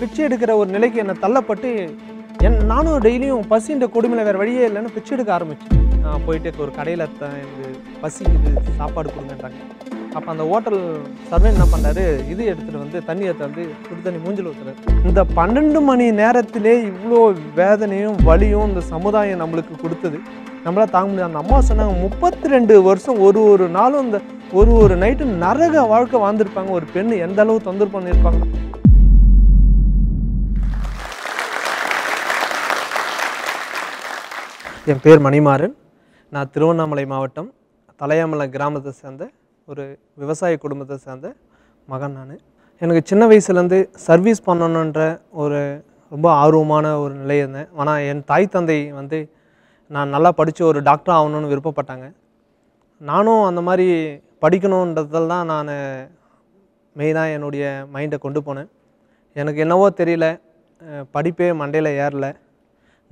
பிச்சை எடுக்கிற ஒரு நிலைக்கு என்னை தள்ளப்பட்டு என் நானும் டெய்லியும் பசின்ற கொடுமையில் வேறு வழியே இல்லைன்னு பிச்சை எடுக்க ஆரம்பிச்சேன். நான் போயிட்டு ஒரு கடையில் எனக்கு பசிக்குது சாப்பாடு கொடுங்கன்றாங்க. அப்போ அந்த ஹோட்டல் சர்வே என்ன பண்ணுறாரு இது எடுத்துகிட்டு வந்து தண்ணி எடுத்து வந்து சுடு தண்ணி மூஞ்சில் ஊற்றுறாரு இந்த பன்னெண்டு மணி நேரத்திலே இவ்வளோ வேதனையும் வலியும் இந்த சமுதாயம் நம்மளுக்கு கொடுத்தது. நம்மளால் தாங்க முடியாது. அந்த அம்மா சொன்னாங்க முப்பத்தி ரெண்டு வருஷம் ஒரு ஒரு நாளும் இந்த ஒரு ஒரு நைட்டு நரக வாழ்க்கை வாழ்ந்திருப்பாங்க. ஒரு பெண் எந்த அளவு தொந்தரவு பண்ணியிருப்பாங்க என் பேர் மணிமாறன். நான் திருவண்ணாமலை மாவட்டம் தலையாமலை கிராமத்தை சேர்ந்த ஒரு விவசாய குடும்பத்தை சேர்ந்த மகன் நான். எனக்கு சின்ன வயசுலேருந்து சர்வீஸ் பண்ணணுன்ற ஒரு ரொம்ப ஆர்வமான ஒரு நிலை இருந்தேன். ஆனால் என் தாய் தந்தை வந்து நான் நல்லா படித்து ஒரு டாக்டர் ஆகணும்னு விருப்பப்பட்டாங்க. நானும் அந்த மாதிரி படிக்கணுன்றதில் தான் நான் மெயினாக என்னுடைய மைண்டை கொண்டு போனேன். எனக்கு என்னவோ தெரியல. படிப்பே மண்டையில் ஏறல.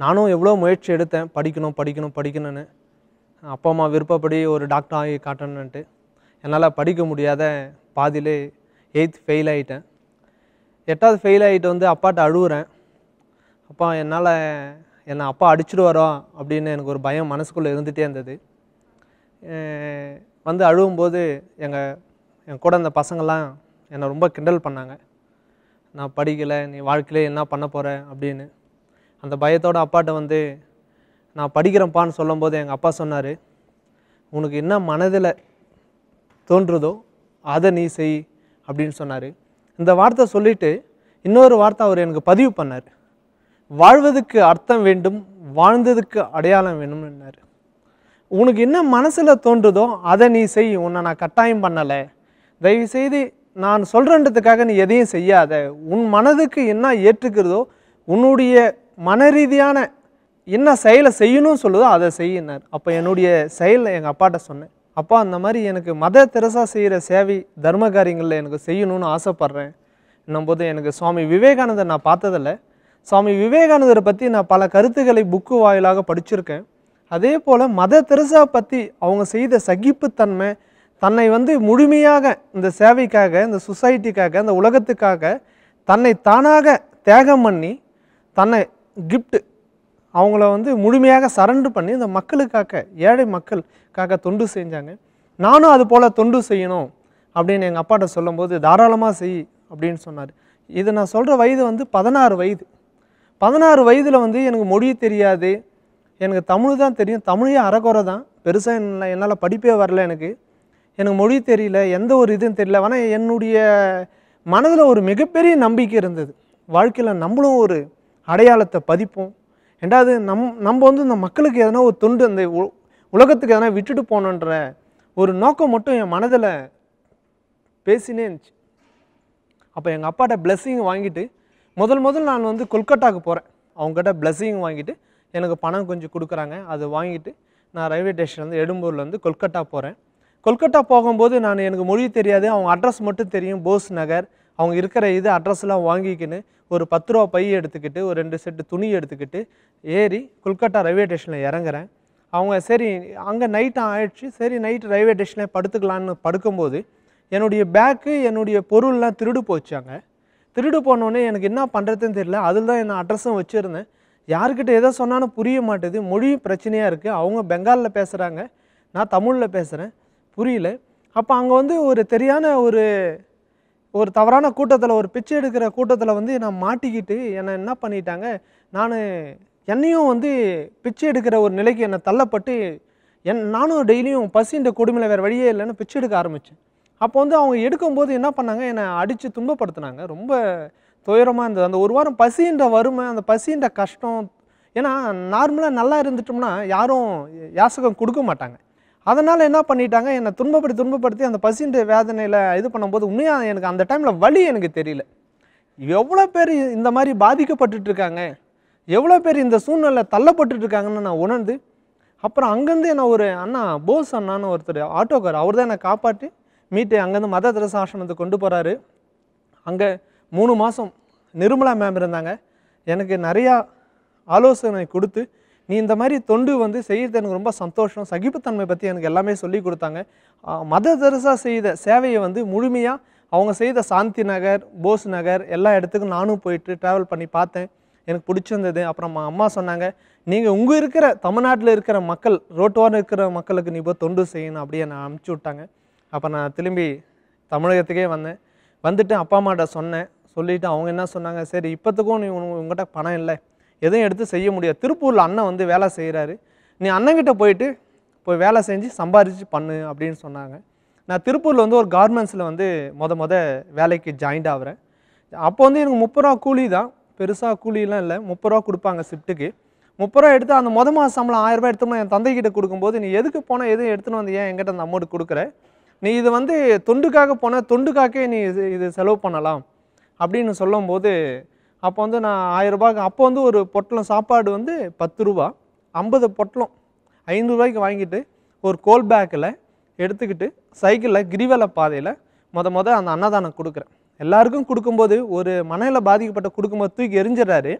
நானும் எவ்வளோ முயற்சி எடுத்தேன் படிக்கணும் படிக்கணும் படிக்கணும்னு. அப்பா அம்மா விருப்பப்படி ஒரு டாக்டர் ஆகி காட்டணுன்ட்டு என்னால் படிக்க முடியாத பாதியிலே எயித் ஃபெயில் ஆகிட்டேன் எட்டாவது ஃபெயில் ஆகிட்டு வந்து அப்பாட்ட அழுகுறேன் அப்பா என்னால் என்னை அப்பா அடிச்சுடுவாரோ அப்படின்னு எனக்கு ஒரு பயம் மனசுக்குள்ளே இருந்துகிட்டே இருந்தது. வந்து அழுகும்போது எங்கள் என் கூட இந்த பசங்கள்லாம் என்னை ரொம்ப கிண்டல் பண்ணாங்க. நான் படிக்கலை நீ வாழ்க்கையிலே என்ன பண்ண போகிற அப்படின்னு. அந்த பயத்தோட அப்பாட்ட வந்து நான் படிக்கிறேன்ப்பான்னு சொல்லும்போது எங்கள் அப்பா சொன்னார் உனக்கு என்ன மனதில் தோன்றுதோ அதை நீ செய் அப்படின்னு சொன்னார். இந்த வார்த்தை சொல்லிவிட்டு இன்னொரு வார்த்தை அவர் எனக்கு பதிவு பண்ணார். வாழ்வதற்கு அர்த்தம் வேண்டும் வாழ்ந்ததுக்கு அடையாளம் வேணும்னார் உனக்கு என்ன மனசில் தோன்றுதோ அதை நீ செய் உன்னை நான் கட்டாயம் பண்ணலை. தயவுசெய்து நான் சொல்கிறன்றதுக்காக நீ எதையும் செய்யாத. உன் மனதுக்கு என்ன ஏற்றுக்கிறதோ உன்னுடைய மனரீதியான என்ன செயலை செய்யணும்னு சொல்லுதோ அதை செய்யினார். அப்போ என்னுடைய செயலை எங்கள் அப்பாட்ட சொன்னேன் அப்பா அந்த மாதிரி எனக்கு மத தெரசா செய்கிற சேவை தர்ம காரியங்களில் எனக்கு செய்யணும்னு ஆசைப்பட்றேன். என்னும்போது எனக்கு சுவாமி விவேகானந்தர் நான் பார்த்ததில்ல. சுவாமி விவேகானந்தரை பற்றி நான் பல கருத்துக்களை புக்கு வாயிலாக படிச்சிருக்கேன். அதே போல் மத தெரசா பற்றி அவங்க செய்த சகிப்புத்தன்மை தன்னை வந்து முழுமையாக இந்த சேவைக்காக இந்த சொசைட்டிக்காக இந்த உலகத்துக்காக தன்னை தானாக தியாகம் பண்ணி தன்னை கிஃப்ட்டு அவங்கள வந்து முழுமையாக சரண்டு பண்ணி இந்த மக்களுக்காக ஏழை மக்களுக்காக தொண்டு செஞ்சாங்க. நானும் அது போல் தொண்டு செய்யணும் அப்படின்னு எங்கள் அப்பாட்ட சொல்லும்போது தாராளமாக செய் அப்படின்னு சொன்னார். இது நான் சொல்கிற வயது வந்து பதினாறு வயது. பதினாறு வயதில் வந்து எனக்கு மொழி தெரியாது. எனக்கு தமிழ் தான் தெரியும். தமிழே அறக்குறை தான். பெருசாக என்னால் படிப்பே வரல எனக்கு. எனக்கு மொழி தெரியல எந்த ஒரு இதுவும் தெரியல. ஆனால் என்னுடைய மனதில் ஒரு மிகப்பெரிய நம்பிக்கை இருந்தது. வாழ்க்கையில் நம்மளும் ஒரு அடையாளத்தை பதிப்போம். ரெண்டாவது நம் நம்ம வந்து இந்த மக்களுக்கு எதனா ஒரு தொண்டு அந்த உ- உலகத்துக்கு எதனா விட்டுட்டு போகணுன்ற ஒரு நோக்கம் மட்டும் என் மனதில் பேசினே இருந்துச்சு. அப்போ எங்கள் அப்பாட்ட blessing வாங்கிட்டு முதல் முதல் நான் வந்து கொல்கட்டாவுக்கு போகிறேன் அவங்ககிட்ட blessing வாங்கிட்டு எனக்கு பணம் கொஞ்சம் கொடுக்குறாங்க. அதை வாங்கிட்டு நான் ரயில்வே ஸ்டேஷன்லேருந்து எடும்பூர்லேருந்து கொல்கட்டா போகிறேன் கொல்கட்டா போகும்போது நான் எனக்கு மொழி தெரியாது. அவங்க அட்ரஸ் மட்டும் தெரியும். போஸ் நகர் அவங்க இருக்கிற இது அட்ரஸ்லாம் வாங்கிக்கின்னு ஒரு பத்து ரூபா பை எடுத்துக்கிட்டு ஒரு ரெண்டு செட்டு துணி எடுத்துக்கிட்டு ஏறி கொல்கட்டா ரயில்வே ஸ்டேஷனில் இறங்குறேன். அவங்க சரி அங்கே நைட் ஆயிடுச்சு. சரி நைட்டு ரயில்வே ஸ்டேஷனில் படுத்துக்கலான்னு படுக்கும்போது என்னுடைய பேக்கு என்னுடைய பொருள்லாம் திருடு போச்சாங்க திருடு போனோடனே எனக்கு என்ன பண்ணுறதுன்னு தெரியல. அதில் தான் என்ன அட்ரஸும் வச்சுருந்தேன். யார்கிட்ட எதை சொன்னாலும் புரிய மாட்டேது. மொழியும் பிரச்சனையாக இருக்குது அவங்க பெங்காலில் பேசுகிறாங்க நான் தமிழில் பேசுகிறேன் புரியல. அப்போ அங்கே வந்து ஒரு தெரியான ஒரு ஒரு தவறான கூட்டத்தில் ஒரு பிச்சை எடுக்கிற கூட்டத்தில் வந்து நான் மாட்டிக்கிட்டு என்னை என்ன பண்ணிட்டாங்க? நான் என்னையும் வந்து பிச்சை எடுக்கிற ஒரு நிலைக்கு என்னை தள்ளப்பட்டு என் நானும் டெய்லியும் பசின்ற கொடுமையில் வேறு வழியே இல்லைன்னு பிச்சை எடுக்க ஆரம்பித்தேன் அப்போ வந்து அவங்க எடுக்கும்போது என்ன பண்ணாங்க? என்னை அடித்து துன்பப்படுத்துனாங்க. ரொம்ப துயரமாக இருந்தது. அந்த ஒரு வாரம் பசின்ற வறுமை அந்த பசின்ற கஷ்டம் ஏன்னா நார்மலாக நல்லா இருந்துட்டோம்னா யாரும் யாசகம் கொடுக்க மாட்டாங்க. அதனால் என்ன பண்ணிட்டாங்க? என்னை துன்பப்படுத்தி துன்பப்படுத்தி அந்த பசின்ற வேதனையில் இது பண்ணும்போது உண்மையாக எனக்கு அந்த டைமில் வழி எனக்கு தெரியல. எவ்வளோ பேர் இந்த மாதிரி பாதிக்கப்பட்டுட்டு இருக்காங்க எவ்வளோ பேர் இந்த சூழ்நிலை தள்ளப்பட்டுட்ருக்காங்கன்னு நான் உணர்ந்து அப்புறம் அங்கேருந்து என்ன ஒரு அண்ணா போஸ் அண்ணான்னு ஒருத்தர் ஆட்டோக்கார் அவர் தான் என்னை காப்பாற்றி மீட்டு அங்கேருந்து மத திரச ஆசிரமத்துக்கு கொண்டு போகிறாரு அங்கே மூணு மாதம் நிர்மலா மேம் இருந்தாங்க. எனக்கு நிறையா ஆலோசனை கொடுத்து நீ இந்த மாதிரி தொண்டு வந்து செய்கிறது எனக்கு ரொம்ப சந்தோஷம். சகிப்புத்தன்மை பற்றி எனக்கு எல்லாமே சொல்லி கொடுத்தாங்க. மத தெரசா செய்த சேவையை வந்து முழுமையாக அவங்க செய்த சாந்தி நகர் போஸ் நகர் எல்லா இடத்துக்கும் நானும் போயிட்டு ட்ராவல் பண்ணி பார்த்தேன். எனக்கு பிடிச்சிருந்தது. அப்புறம் அம்மா- சொன்னாங்க நீங்கள் உங்கள் இருக்கிற தமிழ்நாட்டில் இருக்கிற மக்கள் ரோட்டோரம் இருக்கிற மக்களுக்கு நீ போய் தொண்டு செய்யணும் அப்படியே நான் அனுப்பிச்சி விட்டாங்க. அப்போ நான் திரும்பி தமிழகத்துக்கே வந்தேன். வந்துட்டு அப்பா அம்மாட்ட சொன்னேன். சொல்லிவிட்டு அவங்க என்ன சொன்னாங்க சரி இப்போத்துக்கும் நீ உங்கள்கிட்ட பணம் இல்லை. எதுவும் எடுத்து செய்ய முடியாது. திருப்பூரில் அண்ணன் வந்து வேலை செய்கிறாரு நீ அண்ணன்கிட்ட போயிட்டு போய் வேலை செஞ்சு சம்பாரித்து பண்ணு அப்படின்னு சொன்னாங்க. நான் திருப்பூரில் வந்து ஒரு கார்மெண்ட்ஸில் வந்து மொத மொத வேலைக்கு ஜாயின்ட் ஆகுறேன். அப்போ வந்து எனக்கு முப்பது ரூபா கூலி தான். பெருசாக கூலிலாம் இல்லை. முப்பது ரூபா கொடுப்பாங்க ஷிஃப்ட்டுக்கு முப்பது ரூபா எடுத்து அந்த மொதல் மாதம் சம்பளம் ஆயிரரூபா எடுத்தோம்னா என் தந்தைக்கிட்ட கொடுக்கும்போது நீ எதுக்கு போனால் எதுவும் எடுத்துன்னு வந்து ஏன் எங்கிட்ட அந்த அமௌண்ட் கொடுக்குற. நீ இது வந்து தொண்டுக்காக போனால் தொண்டுக்காகவே நீ இது இது செலவு பண்ணலாம். அப்படின்னு சொல்லும்போது அப்போ வந்து நான் ஆயிரம் ரூபாய்க்கு அப்போ வந்து ஒரு பொட்டலம் சாப்பாடு வந்து பத்து ரூபா ஐம்பது பொட்டலம் ஐநூறுரூவாய்க்கு வாங்கிட்டு ஒரு கோல் பேக்கில் எடுத்துக்கிட்டு சைக்கிளில் கிரிவல பாதையில் மொத மொதல் அந்த அன்னதானம் கொடுக்குறேன். எல்லாருக்கும் கொடுக்கும்போது ஒரு மனையில் பாதிக்கப்பட்ட கொடுக்கும்போது தூக்கி எரிஞ்சிடறாரு.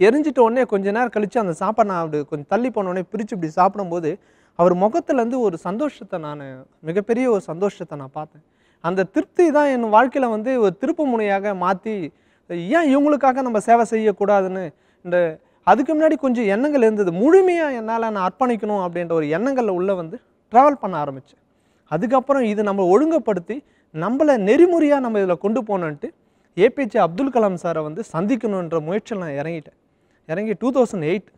எரிஞ்சிட்ட உடனே கொஞ்ச நேரம் கழித்து அந்த சாப்பாடு நான் அப்படி கொஞ்சம் தள்ளி போனோடனே பிரித்து இப்படி சாப்பிடும்போது அவர் முகத்துலேருந்து ஒரு சந்தோஷத்தை நான் மிகப்பெரிய ஒரு சந்தோஷத்தை நான் பார்த்தேன். அந்த திருப்தி தான் என் வாழ்க்கையில் வந்து ஒரு திருப்பு முனையாக மாற்றி ஏன் இவங்களுக்காக நம்ம சேவை செய்யக்கூடாதுன்னு? இந்த அதுக்கு முன்னாடி கொஞ்சம் எண்ணங்கள் இருந்தது. முழுமையாக என்னால் நான் அர்ப்பணிக்கணும் அப்படின்ற ஒரு எண்ணங்களில் உள்ளே வந்து ட்ராவல் பண்ண ஆரம்பித்தேன் அதுக்கப்புறம் இது நம்ம ஒழுங்குபடுத்தி நம்மளை நெறிமுறையாக நம்ம இதில் கொண்டு போகணுன்ட்டு ஏபிஜே அப்துல் கலாம் சாரை வந்து சந்திக்கணுன்ற முயற்சியில் நான் இறங்கிட்டேன். இறங்கி two thousand eight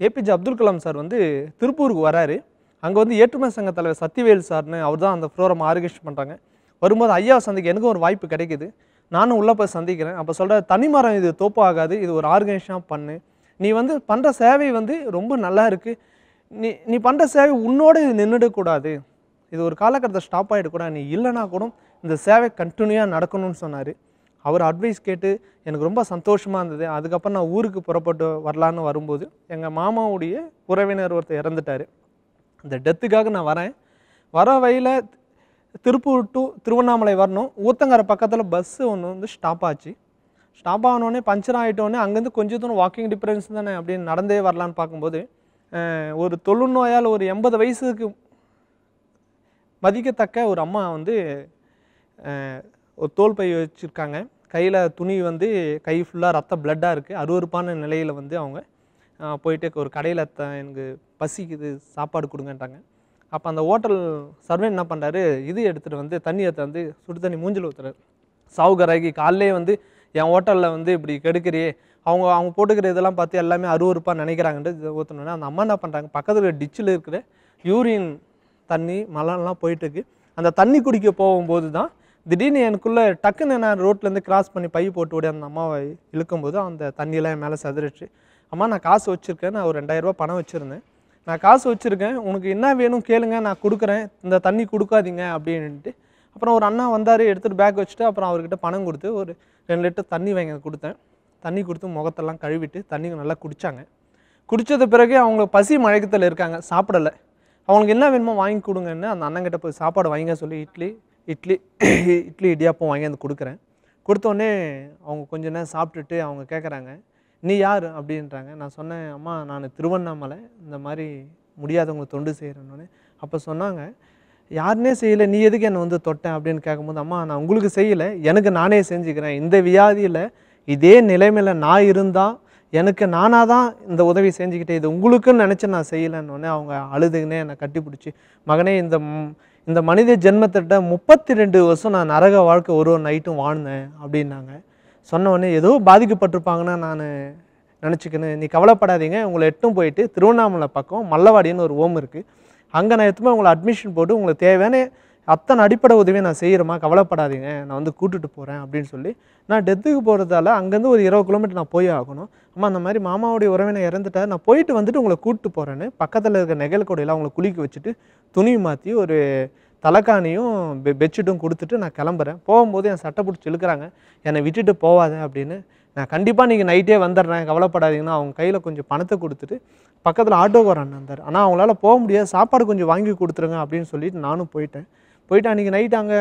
APJ Abdul Kalam sir வந்து திருப்பூருக்கு வராரு. அங்கே வந்து ஏற்றுமை சங்க தலைவர் சத்திவேல் சார்னு அவர் தான் அந்த ப்ரோக்ராம் ஆர்கனைஸ் பண்ணுறாங்க வரும்போது ஐயாவை சந்திக்க எனக்கும் ஒரு வாய்ப்பு கிடைக்குது. நானும் உள்ளே போய் சந்திக்கிறேன். அப்போ சொல்கிற தனிமரம் இது தோப்பு ஆகாது இது ஒரு ஆர்கனைஸாக பண்ணு. நீ வந்து பண்ணுற சேவை வந்து ரொம்ப நல்லா இருக்குது நீ நீ பண்ணுற சேவை உன்னோட இது நின்றுடக்கூடாது இது ஒரு காலகட்டத்தில் ஸ்டாப் ஆகிடக்கூடாது நீ இல்லைனா கூட இந்த சேவை கண்டினியூவாக நடக்கணும்னு சொன்னார். அவர் அட்வைஸ் கேட்டு எனக்கு ரொம்ப சந்தோஷமாக இருந்தது. அதுக்கப்புறம் நான் ஊருக்கு புறப்பட்டு வரலான்னு வரும்போது எங்கள் மாமாவுடைய உறவினர் ஒருத்தர் இறந்துட்டார். அந்த டெத்துக்காக நான் வரேன். வர வழியில் திருப்பூர் டு திருவண்ணாமலை வரணும். ஊத்தங்கரை பக்கத்தில் பஸ்ஸு ஒன்று வந்து ஸ்டாப் ஆச்சு. ஸ்டாப் ஆனோடனே பஞ்சர் ஆகிட்டோடனே அங்கேருந்து கொஞ்சம் தூரம் வாக்கிங் டிஃப்ரென்ஸ் தானே அப்படின்னு நடந்தே வரலான்னு பார்க்கும்போது ஒரு தொழுநோயால் ஒரு எண்பது வயசுக்கு மதிக்கத்தக்க ஒரு அம்மா வந்து ஒரு தோல் பை வச்சுருக்காங்க. கையில் துணி வந்து கை ஃபுல்லாக ரத்த பிளட்டாக இருக்குது அருவருப்பான நிலையில் வந்து அவங்க போயிட்டு ஒரு கடையில் த எனக்கு பசிக்குது சாப்பாடு கொடுங்கன்றாங்க. அப்போ அந்த ஹோட்டல் சர்வே என்ன பண்ணுறாரு இது எடுத்துகிட்டு வந்து தண்ணி எடுத்து வந்து சுடு தண்ணி மூஞ்சில் ஊற்றுறாரு சாவுகராகி காலையிலே வந்து என் ஹோட்டலில் வந்து இப்படி கெடுக்கிறியே. அவங்க அவங்க போட்டுக்கிற இதெல்லாம் பார்த்து எல்லாமே அருவருப்பாக நினைக்கிறாங்கன்ட்டு இதை ஊற்றணுன்னா அந்த அம்மா என்ன பண்ணுறாங்க பக்கத்தில் டிச்சில் இருக்கிற யூரின் தண்ணி மலம்லாம் போயிட்டுருக்கு. அந்த தண்ணி குடிக்க போகும்போது தான் திடீர்னு எனக்குள்ளே டக்குன்னு நான் ரோட்லேருந்து கிராஸ் பண்ணி பை போட்டு ஓடி அந்த அம்மாவை இழுக்கும்போது அந்த தண்ணியெல்லாம் என் மேலே சதுரிச்சு அம்மா நான் காசு வச்சுருக்கேன் நான் ஒரு ரெண்டாயிரரூபா பணம் வச்சுருந்தேன். நான் காசு வச்சுருக்கேன் உனக்கு என்ன வேணும் கேளுங்க நான் கொடுக்குறேன் இந்த தண்ணி கொடுக்காதீங்க அப்படின்ட்டு அப்புறம் ஒரு அண்ணா வந்தார் எடுத்துகிட்டு பேக் வச்சுட்டு அப்புறம் அவர்கிட்ட பணம் கொடுத்து ஒரு ரெண்டு லிட்டர் தண்ணி வாங்கி கொடுத்தேன். தண்ணி கொடுத்து முகத்தெல்லாம் கழுவிட்டு தண்ணி நல்லா குடித்தாங்க குடித்தது பிறகு அவங்க பசி மயக்கத்தில் இருக்காங்க சாப்பிடலை. அவங்களுக்கு என்ன வேணுமோ வாங்கி கொடுங்கன்னு அந்த அண்ணங்கிட்ட போய் சாப்பாடு வாங்க சொல்லி இட்லி இட்லி இட்லி இடியாப்பம் வாங்கி வந்து கொடுக்குறேன். கொடுத்தோடனே அவங்க கொஞ்ச நேரம் சாப்பிட்டுட்டு அவங்க கேட்குறாங்க நீ யார் அப்படின்றாங்க. நான் சொன்னேன் அம்மா நான் திருவண்ணாமலை. இந்த மாதிரி முடியாதவங்களை தொண்டு செய்கிறேன்னு அப்போ சொன்னாங்க யாருனே செய்யலை. நீ எதுக்கு என்னை வந்து தொட்டேன் அப்படின்னு கேட்கும்போது அம்மா நான் உங்களுக்கு செய்யலை. எனக்கு நானே செஞ்சுக்கிறேன். இந்த வியாதியில் இதே நிலைமையில் நான் இருந்தால் எனக்கு நானாக தான் இந்த உதவி செஞ்சுக்கிட்டேன். இது உங்களுக்குன்னு நினச்சி நான் செய்யலைன்னொடனே அவங்க அழுதுகினே என்னை கட்டிப்பிடிச்சி. மகனே இந்த இந்த மனித ஜென்மத்திட்ட முப்பத்தி ரெண்டு வருஷம் நான் நரக வாழ்க்கை ஒரு ஒரு நைட்டும் வாழ்ந்தேன் அப்படின்னாங்க. சொன்ன ஏதோ பாதிக்கப்பட்டிருப்பாங்கன்னா நான் நினச்சிக்கினேன் நீ கவலைப்படாதீங்க. உங்களை எட்டும் போயிட்டு திருவண்ணாமலை பக்கம் மல்லவாடின்னு ஒரு ஓம் இருக்குது அங்கே நான் எத்துமே உங்களை அட்மிஷன் போட்டு உங்களுக்கு தேவையான அத்தனை அடிப்படை உதவியை நான் செய்கிறேம்மா கவலைப்படாதீங்க. நான் வந்து கூட்டுட்டு போகிறேன் அப்படின்னு சொல்லி நான் டெத்துக்கு போகிறதால அங்கேருந்து ஒரு இருபது கிலோமீட்டர் நான் போய் ஆகணும். அம்மா அந்த மாதிரி மாமாவுடைய உறவினர் இறந்துட்டார். நான் போயிட்டு வந்துட்டு உங்களை கூப்பிட்டு போகிறேன்னு பக்கத்தில் இருக்க நெகல் கொடையில் அவங்களை குளிக்க வச்சுட்டு துணி மாற்றி ஒரு தலைக்காணியும் பெ பெட்ஷீட்டும் கொடுத்துட்டு நான் கிளம்புறேன். போகும்போது என் சட்டை பிடிச்சி இழுக்கிறாங்க. என்னை விட்டுட்டு போவாத அப்படின்னு நான் கண்டிப்பாக நீங்கள் நைட்டே வந்துடுறேன். கவலைப்படாதீங்கன்னா அவங்க கையில் கொஞ்சம் பணத்தை கொடுத்துட்டு பக்கத்தில் ஆட்டோக்காரன் இருந்தார். ஆனால் அவங்களால போக முடியாது. சாப்பாடு கொஞ்சம் வாங்கி கொடுத்துருங்க அப்படின்னு சொல்லிட்டு நானும் போயிட்டேன். போயிட்டு அன்றைக்கி நைட் அங்கே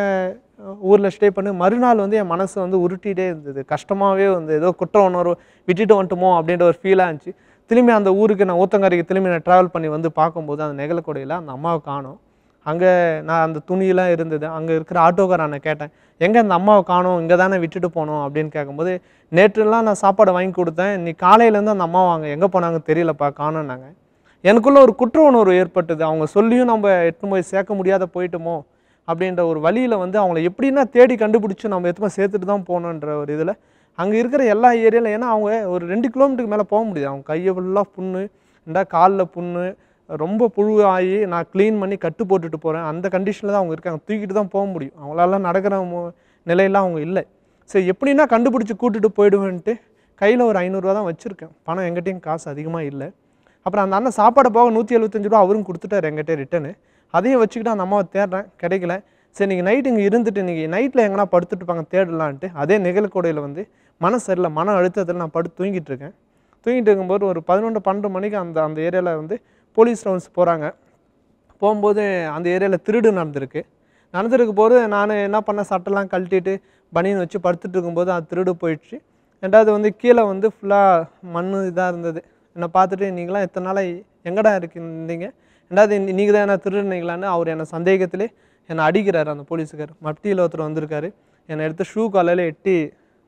ஊரில் ஸ்டே பண்ணி. மறுநாள் வந்து என் மனசு வந்து உருட்டிகிட்டே இருந்தது. கஷ்டமாகவே வந்து ஏதோ குற்ற உணர்வு விட்டுட்டு வந்துட்டுமோ அப்படின்ற ஒரு ஃபீலாக இருந்துச்சு. திரும்பி அந்த ஊருக்கு நான் ஊத்தங்கரைக்கு திரும்பி நான் ட்ராவல் பண்ணி வந்து பார்க்கும்போது அந்த நெகலக்கொடையில் அந்த அம்மாவை காணோம். அங்கே நான் அந்த துணியெலாம் இருந்தது. அங்கே இருக்கிற ஆட்டோக்காரனை கேட்டேன் எங்கே அந்த அம்மாவை காணும்? இங்கே தானே விட்டுட்டு போனோம்? அப்படின்னு கேட்கும்போது நேற்றுலாம் நான் சாப்பாடு வாங்கி கொடுத்தேன். நீ காலையிலேருந்து அந்த அம்மா வாங்க. எங்கே போனாங்க தெரியலப்பா காணோன்னாங்க எனக்குள்ளே ஒரு குற்ற உணர்வு ஏற்பட்டது. அவங்க சொல்லியும் நம்ம எட்டுன்னு போய் சேர்க்க முடியாத போயிட்டோமோ அப்படின்ற ஒரு வழியில் வந்து அவங்கள எப்படின்னா தேடி கண்டுபிடிச்சி நம்ம எத்தனை சேர்த்துட்டு தான் போகணுன்ற ஒரு இதில் அங்கே இருக்கிற எல்லா ஏரியாவில் ஏன்னா அவங்க ஒரு ரெண்டு கிலோமீட்டருக்கு மேலே போக முடியாது. அவங்க கையை ஃபுல்லாக புண்ணு இந்த காலில் புண்ணு ரொம்ப புழுவாகி நான் க்ளீன் பண்ணி கட்டு போட்டுட்டு போகிறேன் அந்த கண்டிஷனில் தான் அவங்க இருக்காங்க. தூக்கிட்டு தான் போக முடியும். அவங்களால நடக்கிற மு- நிலையெல்லாம் அவங்க இல்லை. சரி எப்படின்னா கண்டுபிடிச்சி கூட்டுட்டு போயிடுவேன்ட்டு கையில் ஒரு ஐநூறுரூவா தான் வச்சுருக்கேன். பணம் எங்கிட்டையும் காசு அதிகமாக இல்லை. அப்புறம் அந்த அண்ணன் சாப்பாடு போக நூற்றி எழுபத்தஞ்சு ரூபா அவரும் கொடுத்துட்டாரு எங்கிட்ட ரிட்டனு அதையும் வச்சுக்கிட்டு அந்த அம்மாவை தேடுறேன். கிடைக்கல. சரி நீங்கள் நைட் இங்கே இருந்துட்டு நீங்கள் நைட்டில் எங்கன்னா படுத்துட்டுப்பாங்க தேடலான்ட்டு அதே நிகழ்கோடையில் வந்து மன சரியில்லை. மன அழுத்தத்தில் நான் படுத்து தூங்கிட்டு இருக்கேன். தூங்கிட்டு இருக்கும்போது ஒரு பதினொன்று பன்னெண்டு மணிக்கு அந்த அந்த ஏரியாவில் வந்து போலீஸ் ரவுண்ட்ஸ் போகிறாங்க போகும்போது அந்த ஏரியாவில் திருடு நடந்திருக்கு. நடந்துருக்கு போது நான் என்ன பண்ண சட்டெல்லாம் கழட்டிட்டு பனியன் வச்சு படுத்துட்டு இருக்கும்போது அது திருடு போயிடுச்சு. ரெண்டாவது வந்து கீழே வந்து ஃபுல்லாக மண் இதாக இருந்தது. என்னை பார்த்துட்டு நீங்களாம் எத்தனை நாளாக எங்கடா இருக்கீங்க? ரெண்டாவது நீங்கள் தான் என்ன திருடுனீங்களான்னு அவர் என்னை சந்தேகத்திலே என்னை அடிக்கிறார் அந்த போலீஸுக்கார் மப்டியில் ஒருத்தர் வந்திருக்காரு. என்னை எடுத்து ஷூ காலையில் எட்டி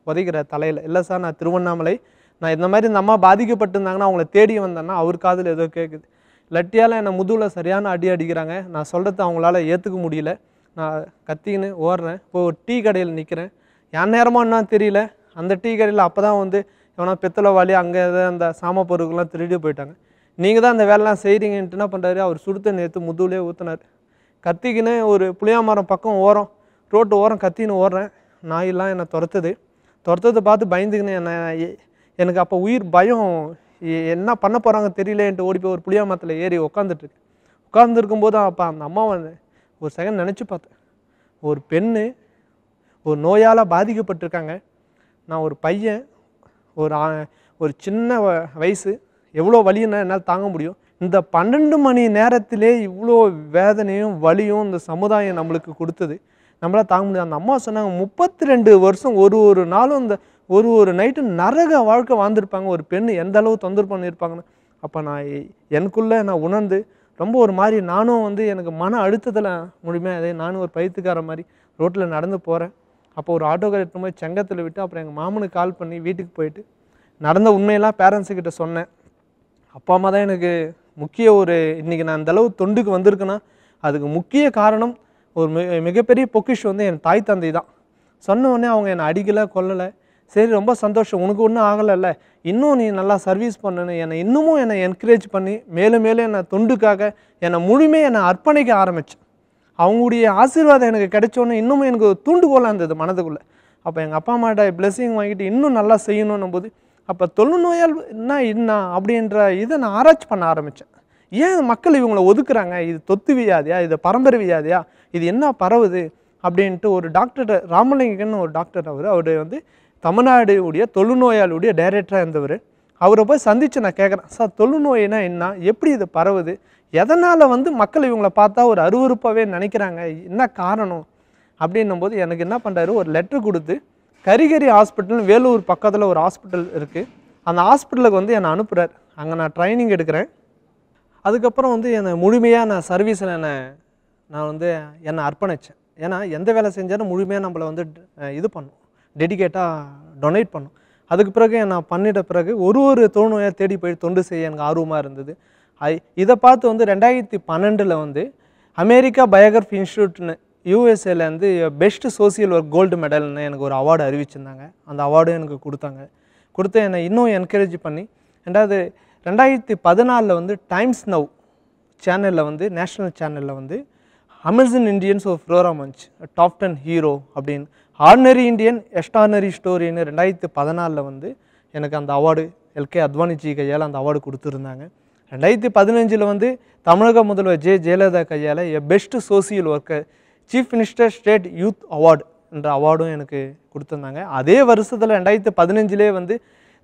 உதைக்கிறார் தலையில். இல்லை சார் நான் திருவண்ணாமலை. நான் இந்த மாதிரி இந்த அம்மா பாதிக்கப்பட்டிருந்தாங்கன்னா அவங்கள தேடி வந்தேன்னா அவர் காதில் ஏதோ கேட்குது லட்டியால் என்னை முதுகில் சரியான அடி அடிக்கிறாங்க. நான் சொல்கிறத அவங்களால ஏற்றுக்க முடியல. நான் கத்திக்கின்னு ஓடுறேன். இப்போ ஒரு டீ கடையில் நிற்கிறேன் என் என்ன தெரியல. அந்த டீ கடையில் அப்போ தான் வந்து எவனா பித்தளை வாலி அங்கே அந்த சாம பொருட்கள்லாம் திருடி போயிட்டாங்க. நீங்கள் தான் அந்த வேலைலாம் செய்கிறீங்கன்ட்டு என்ன பண்ணுறாரு அவர் சுடுத்த நேற்று முதுகுலே ஊற்றினார் கத்திக்கின்னு ஒரு புளியா மரம் பக்கம் ஓரம் ரோட்டு ஓரம் கத்தின்னு ஓடுறேன். நாயெல்லாம் என்னை துரத்துது. துரத்ததை பார்த்து பயந்துக்கின்னு என்னை எனக்கு அப்போ உயிர் பயம். என்ன பண்ண போகிறாங்க தெரியலேன்ட்டு ஓடி போய் ஒரு புளியா மரத்தில் ஏறி உட்காந்துட்டு உட்காந்துருக்கும்போது அப்போ அந்த அம்மாவை ஒரு செகண்ட் நினச்சி பார்த்தேன். ஒரு பெண்ணு ஒரு நோயால் பாதிக்கப்பட்டிருக்காங்க. நான் ஒரு பையன் ஒரு ஒரு சின்ன வ- வயசு எவ்வளோ வலின்னா என்னால் தாங்க முடியும். இந்த பன்னெண்டு மணி நேரத்திலே இவ்வளோ வேதனையும் வலியும் இந்த சமுதாயம் நம்மளுக்கு கொடுத்தது. நம்மளால் தாங்க முடியாது அந்த அம்மா சொன்னாங்க முப்பத்தி ரெண்டு வருஷம் ஒரு ஒரு நாளும் இந்த ஒரு ஒரு நைட்டு நரக வாழ்க்கை வாழ்ந்திருப்பாங்க. ஒரு பெண் எந்த அளவு தொந்தரவு பண்ணியிருப்பாங்கன்னு. அப்போ நான் எனக்குள்ளே நான் உணர்ந்து ரொம்ப ஒரு மாதிரி நானும் வந்து எனக்கு மன அழுத்தத்தில் முழுமையாக அதே நானும் ஒரு பயிற்சிக்கார மாதிரி ரோட்டில் நடந்து போகிறேன் அப்போ ஒரு ஆட்டோக்கார் எடுத்துன்னு போய் செங்கத்தில் விட்டு அப்புறம் எங்கள் மாமனுக்கு கால் பண்ணி வீட்டுக்கு போயிட்டு நடந்த உண்மையெல்லாம் பேரண்ட்ஸுக்கிட்ட சொன்னேன். அப்பா அம்மா தான் எனக்கு முக்கிய ஒரு இன்றைக்கி நான் இந்த அளவு தொண்டுக்கு வந்திருக்கேன்னா அதுக்கு முக்கிய காரணம் ஒரு மிக மிகப்பெரிய பொக்கிஷ் வந்து என் தாய் தந்தை தான் சொன்ன உடனே அவங்க என்னை அடிக்கலை கொல்லலை. சரி ரொம்ப சந்தோஷம். உனக்கு ஒன்றும் ஆகலைல்ல. இன்னும் நீ நல்லா சர்வீஸ் பண்ணணும். என்னை இன்னமும் என்னை என்கரேஜ் பண்ணி மேலும் மேலும் என்னை தொண்டுக்காக என்னை முழுமையாக என்னை அர்ப்பணிக்க ஆரம்பித்தேன் அவங்களுடைய ஆசீர்வாதம் எனக்கு கிடைச்சோன்னு இன்னமும் எனக்கு தூண்டுகோலாக இருந்தது மனதுக்குள்ளே. அப்போ எங்கள் அப்பா அம்மாட்ட பிளெஸ்ஸிங் வாங்கிட்டு இன்னும் நல்லா செய்யணும்னும் போது அப்போ தொழுநோயால் என்ன என்ன அப்படின்ற இதை நான் ஆராய்ச்சி பண்ண ஆரம்பித்தேன் ஏன் மக்கள் இவங்களை ஒதுக்குறாங்க? இது தொத்து வியாதியா? இது பரம்பரை வியாதியா? இது என்ன பரவுது? அப்படின்ட்டு ஒரு டாக்டர் ராமலிங்கன்னு ஒரு டாக்டர் அவர் அவர் வந்து தமிழ்நாடு உடைய டைரக்டராக இருந்தவர். அவரை போய் சந்தித்து நான் கேட்குறேன் சார் தொழுநோயினா என்ன? எப்படி இது பரவுது? எதனால் வந்து மக்கள் இவங்களை பார்த்தா ஒரு அருவருப்பாகவே நினைக்கிறாங்க? என்ன காரணம்? அப்படின்னும் போது எனக்கு என்ன பண்ணுறாரு ஒரு லெட்ரு கொடுத்து கரிகரி ஹாஸ்பிட்டல் வேலூர் பக்கத்தில் ஒரு ஹாஸ்பிட்டல் இருக்குது அந்த ஹாஸ்பிட்டலுக்கு வந்து என்னை அனுப்புகிறார் அங்கே நான் ட்ரைனிங் எடுக்கிறேன். அதுக்கப்புறம் வந்து என்னை முழுமையாக நான் சர்வீஸில் என்னை நான் வந்து என்னை அர்ப்பணித்தேன் ஏன்னா எந்த வேலை செஞ்சாலும் முழுமையாக நம்மளை வந்து இது பண்ணும். டெடிகேட்டாக டொனேட் பண்ணும். அதுக்கு பிறகு நான் பண்ணிட்ட பிறகு ஒரு ஒரு தொழுநோயாக தேடி போய் தொண்டு செய்ய எனக்கு ஆர்வமாக இருந்தது. ஐ இதை பார்த்து வந்து ரெண்டாயிரத்தி பன்னெண்டில் வந்து அமெரிக்கா பயோகிராஃபி இன்ஸ்டியூட்னு யூஎஸ்ஏலேருந்து பெஸ்ட் சோசியல் ஒர்க் கோல்டு மெடல்னு எனக்கு ஒரு அவார்டு அறிவிச்சிருந்தாங்க. அந்த அவார்டும் எனக்கு கொடுத்தாங்க. கொடுத்து என்னை இன்னும் என்கரேஜ் பண்ணி ரெண்டாவது ரெண்டாயிரத்தி பதினாலில் வந்து டைம்ஸ் நவ் சேனலில் வந்து நேஷ்னல் சேனலில் வந்து அமேசன் இந்தியன்ஸ் ஆஃப் ஃப்ளோரா மஞ்ச் டாப் டென் ஹீரோ அப்படின்னு. ஆர்டினரி இந்தியன் எக்ஸ்ட்ரானரி ஸ்டோரின்னு ரெண்டாயிரத்தி பதினாலில் வந்து எனக்கு அந்த அவார்டு எல்கே அத்வானிஜி கையால் அந்த அவார்டு கொடுத்துருந்தாங்க. ரெண்டாயிரத்தி பதினஞ்சில் வந்து தமிழக முதல்வர் ஜே ஜெயலலிதா கையால் a best social worker chief minister state youth award என்ற அவார்டும் எனக்கு கொடுத்துருந்தாங்க. அதே வருஷத்தில் ரெண்டாயிரத்தி பதினஞ்சிலே வந்து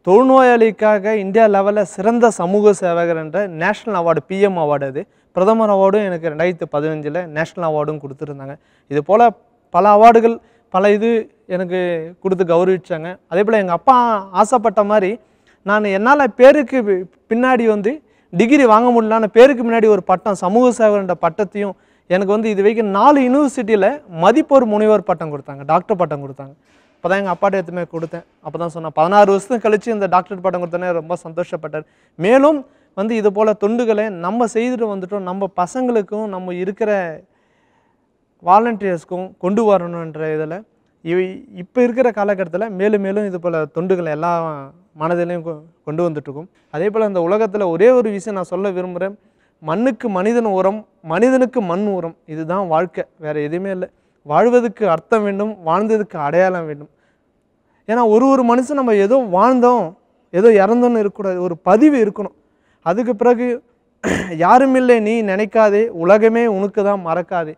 தொழுநோயாளிக்காக இந்தியா லெவலில் சிறந்த சமூக சேவகர் என்ற நேஷ்னல் அவார்டு பிஎம் அவார்டு அது. பிரதமர் அவார்டும் எனக்கு ரெண்டாயிரத்து பதினஞ்சில் நேஷ்னல் அவார்டும் கொடுத்துருந்தாங்க. இது போல் பல அவார்டுகள் பல இது எனக்கு கொடுத்து கௌரவிச்சாங்க. அதே போல் எங்கள் அப்பா ஆசைப்பட்ட மாதிரி நான் என்னால் பேருக்கு பி- பின்னாடி வந்து டிகிரி வாங்க முடியல ஆனால் பேருக்கு முன்னாடி ஒரு பட்டம் சமூக சேவகர்ன்ற பட்டத்தையும் எனக்கு வந்து இது வரைக்கும் நாலு யூனிவர்சிட்டியில் மதிப்பொரு முனைவர் பட்டம் கொடுத்தாங்க டாக்டர் பட்டம் கொடுத்தாங்க. அப்போ தான் எங்கள் அப்பாட்ட எதுவுமே கொடுத்தேன். அப்போ தான் சொன்னேன் பதினாறு வருஷம் கழித்து இந்த டாக்டர் படம் கொடுத்தோன்னே ரொம்ப சந்தோஷப்பட்டார். மேலும் வந்து இது போல் தொண்டுகளை நம்ம செய்துட்டு வந்துட்டோம். நம்ம பசங்களுக்கும் நம்ம இருக்கிற வாலண்டியர்ஸ்க்கும் கொண்டு வரணுன்ற இதில் இவை இப்போ இருக்கிற காலகட்டத்தில் மேலும் மேலும் இது போல் தொண்டுகளை எல்லா மனதிலையும் கொ- கொண்டு வந்துட்டுருக்கும். அதே போல் இந்த உலகத்தில் ஒரே ஒரு விஷயம் நான் சொல்ல விரும்புகிறேன் மண்ணுக்கு மனிதன் உரம் மனிதனுக்கு மண் உரம். இதுதான் வாழ்க்கை. வேறு எதுவுமே இல்லை. வாழ்வதற்கு அர்த்தம் வேண்டும் வாழ்ந்ததுக்கு அடையாளம் வேண்டும். ஏன்னா ஒரு ஒரு மனுஷன் நம்ம ஏதோ வாழ்ந்தோம் ஏதோ இறந்தோன்னு இருக்கக்கூடாது ஒரு பதிவு இருக்கணும். அதுக்கு பிறகு யாருமில்லை நீ நினைக்காதே உலகமே உனக்கு தான் மறக்காதே.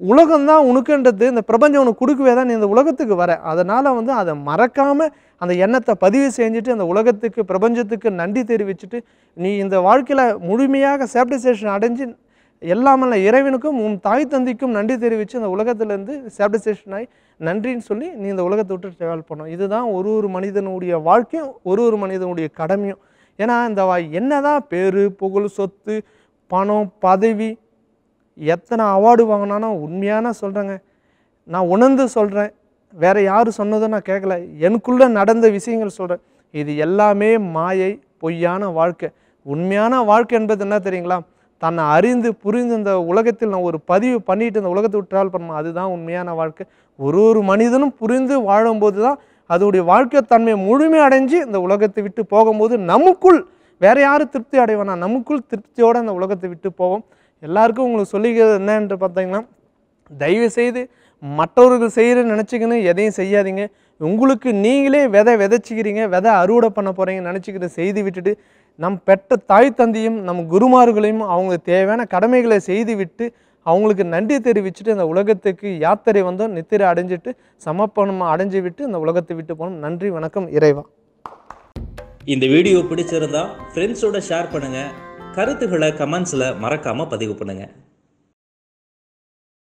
உலகம்தான் உனக்குன்றது இந்த பிரபஞ்சம் உனக்கு கொடுக்கவே தான் நீ இந்த உலகத்துக்கு வர. அதனால் வந்து அதை மறக்காமல் அந்த எண்ணத்தை பதிவு செஞ்சுட்டு அந்த உலகத்துக்கு பிரபஞ்சத்துக்கு நன்றி தெரிவிச்சுட்டு நீ இந்த வாழ்க்கையில் முழுமையாக சேப்டிசேஷன் அடைஞ்சு எல்லாமல்ல இறைவனுக்கும் உன் தாய் தந்தைக்கும் நன்றி தெரிவித்து அந்த உலகத்திலேருந்து சேப்டிசேஷன் ஆகி நன்றின்னு சொல்லி நீ இந்த உலகத்தை விட்டு ட்ராவல் பண்ணணும். இதுதான் ஒரு ஒரு மனிதனுடைய வாழ்க்கையும் ஒரு ஒரு மனிதனுடைய கடமையும். ஏன்னா இந்த வா- என்னதான் பேர் புகழ் சொத்து பணம் பதவி எத்தனை அவார்டு வாங்கினாலும் உண்மையான சொல்கிறேங்க நான் உணர்ந்து சொல்கிறேன் வேறு யார் சொன்னதும் நான் கேட்கல. எனக்குள்ளே நடந்த விஷயங்கள் சொல்கிறேன் இது எல்லாமே மாயை பொய்யான வாழ்க்கை. உண்மையான வாழ்க்கை என்பது என்ன தெரியுங்களா? தன்னை அறிந்து புரிந்து இந்த உலகத்தில் நான் ஒரு பதிவு பண்ணிட்டு இந்த உலகத்தை விட்டு ட்ராவல் பண்ணணும் அதுதான் உண்மையான வாழ்க்கை. ஒரு ஒரு மனிதனும் புரிந்து வாழும்போது தான் அதோடைய வாழ்க்கை தன்மையை முழுமை அடைஞ்சு இந்த உலகத்தை விட்டு போகும்போது நமக்குள் வேற யாரும் திருப்தி அடைவானா? நமக்குள் திருப்தியோடு அந்த உலகத்தை விட்டு போவோம். எல்லாருக்கும் உங்களுக்கு சொல்லிக்கிறது என்னன்னு பார்த்தீங்கன்னா தயவு செய்து மற்றவர்கள் செய்கிற நினச்சிக்கின்னு எதையும் செய்யாதீங்க. உங்களுக்கு நீங்களே விதை விதைச்சிக்கிறீங்க விதை அறுவடை பண்ண போகிறீங்க நினச்சிக்கிற செய்து விட்டுட்டு நம் பெற்ற தாய் தந்தையும் நம் குருமார்களையும் அவங்க தேவையான கடமைகளை செய்து விட்டு அவங்களுக்கு நன்றி தெரிவிச்சுட்டு இந்த உலகத்துக்கு யாத்திரை வந்தோம். நித்திரை அடைஞ்சிட்டு சமர்ப்பணம் அடைஞ்சு விட்டு இந்த உலகத்தை விட்டு போனோம். நன்றி வணக்கம் இறைவா. இந்த வீடியோ பிடிச்சிருந்தா ஃப்ரெண்ட்ஸோட ஷேர் பண்ணுங்க. கருத்துக்களை கமெண்ட்ஸில் மறக்காமல் பதிவு பண்ணுங்கள்